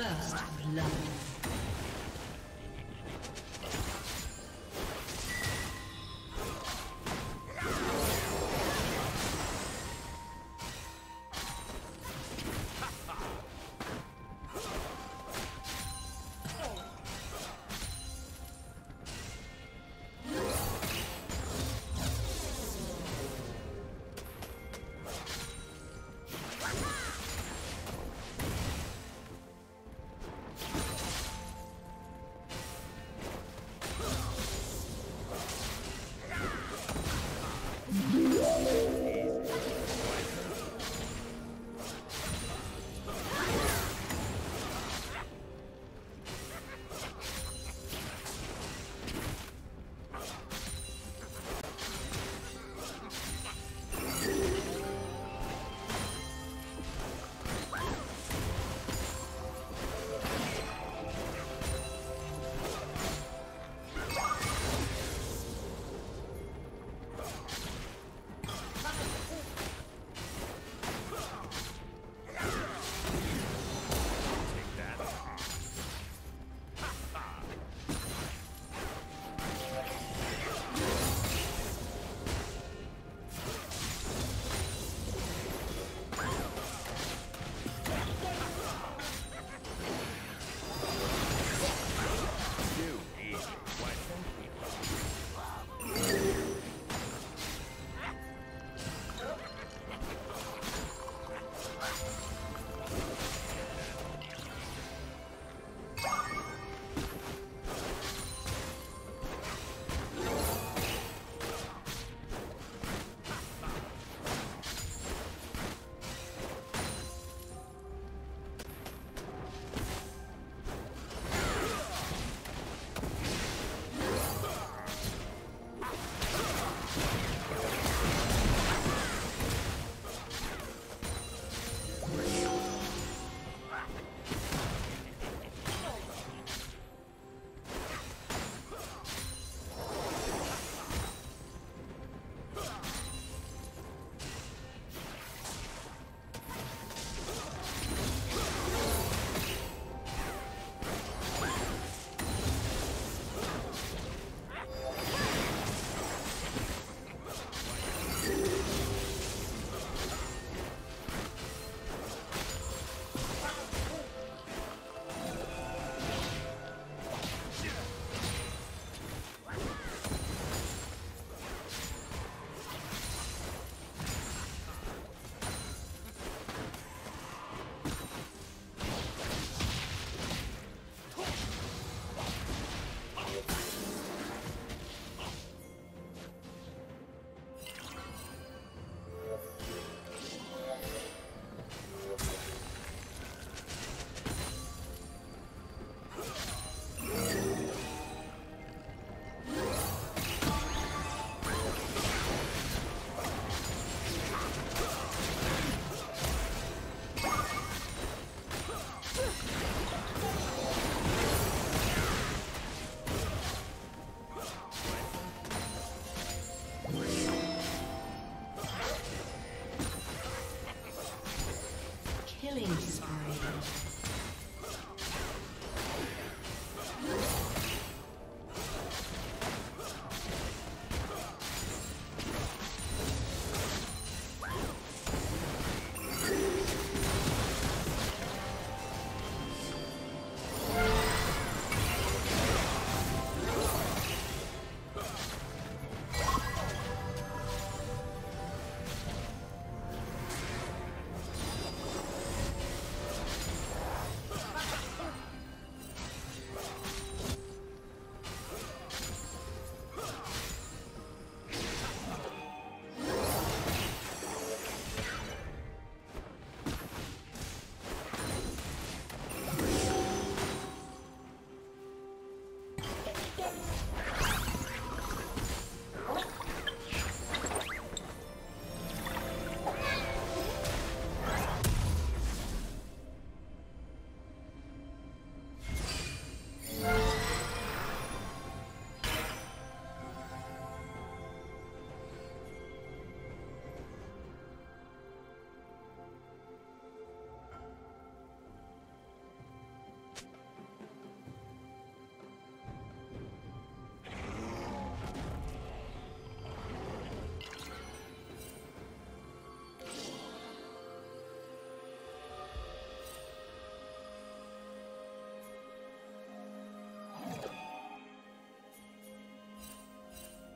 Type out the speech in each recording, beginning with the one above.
First blood.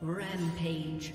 Rampage.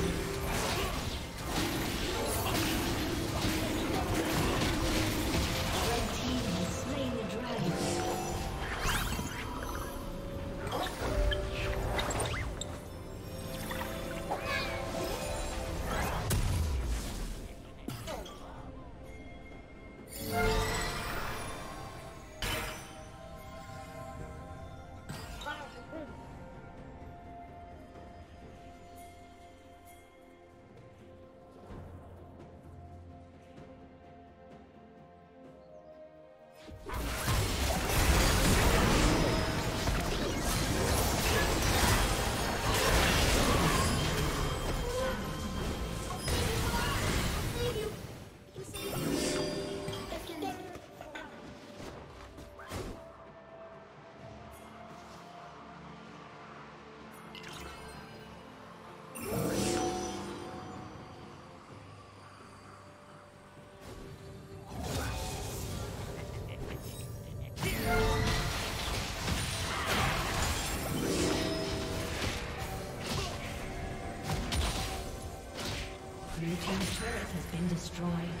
destroyed.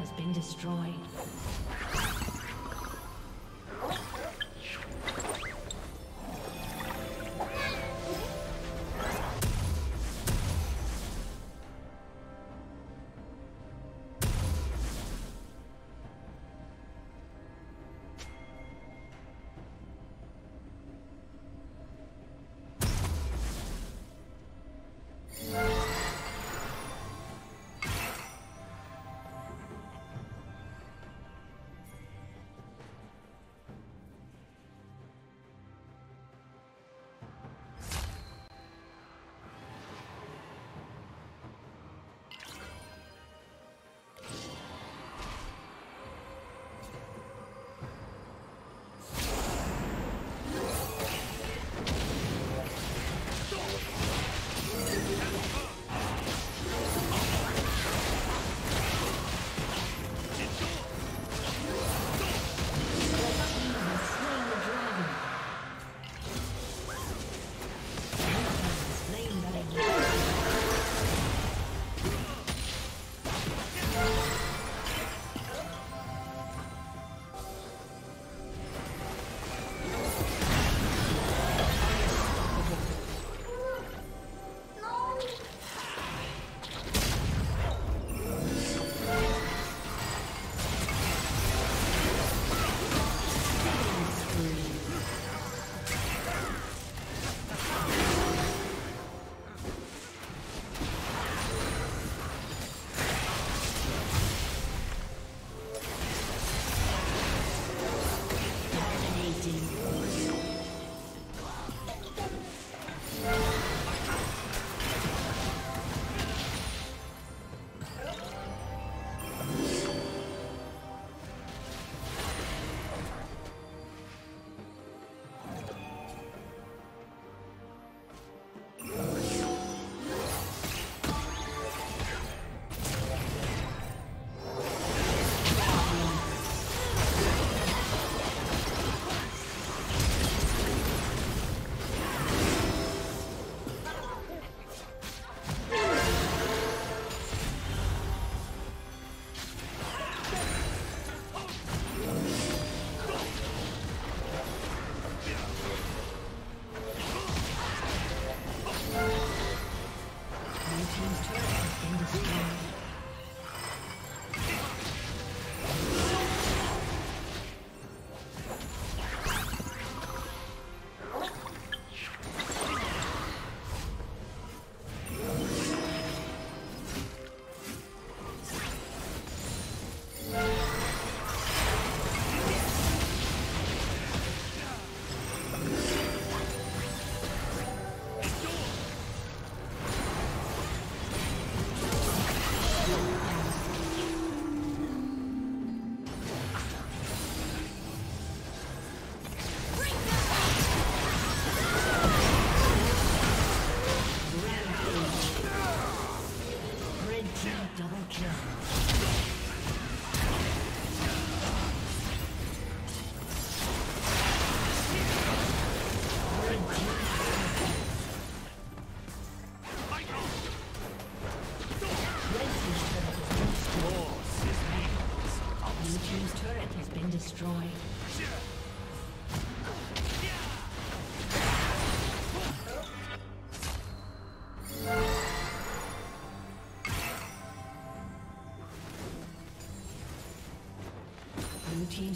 has been destroyed.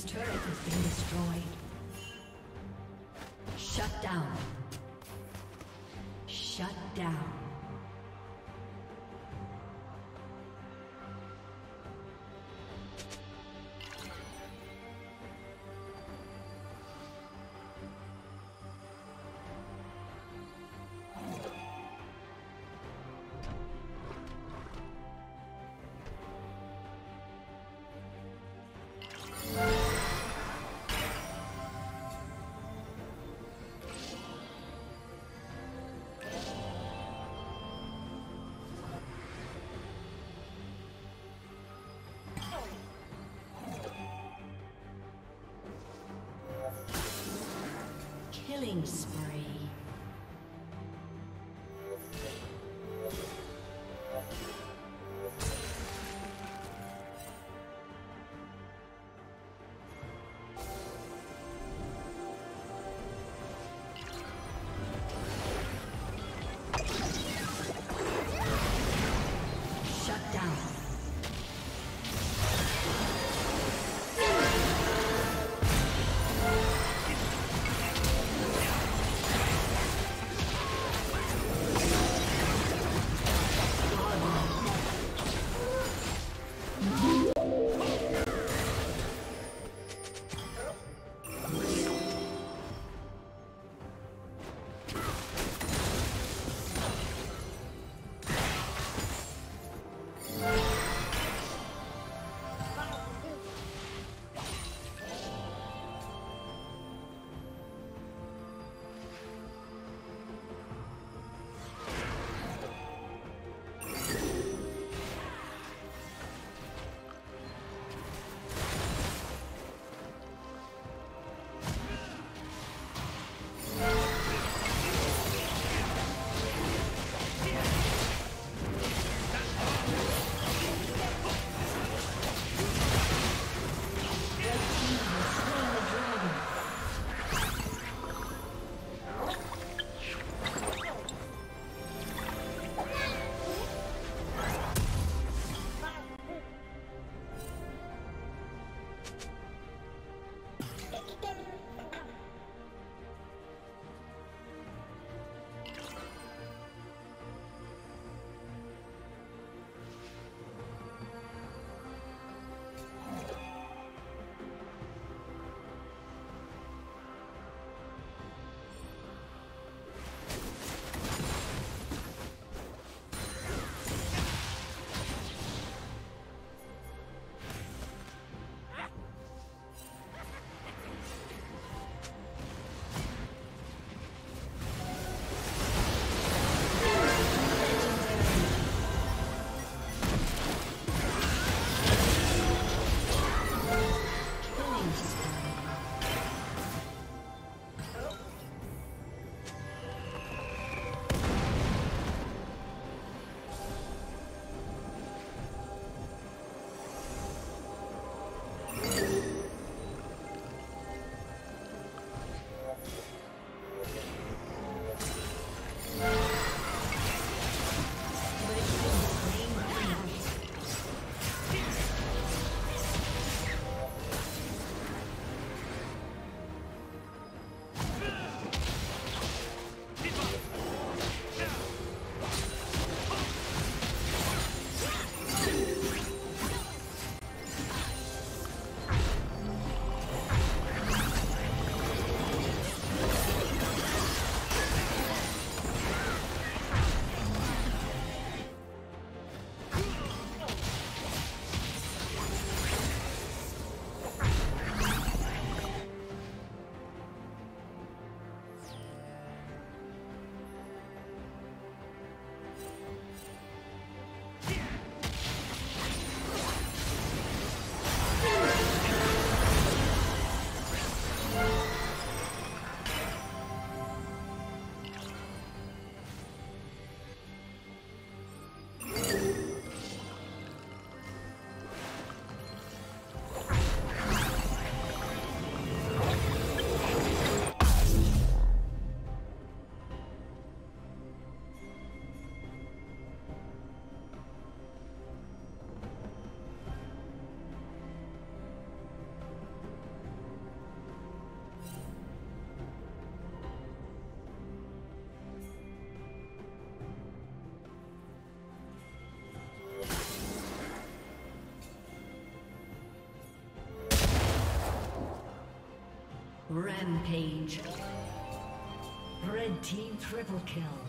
Team's turret Killing spree. Rampage. Red team triple kill.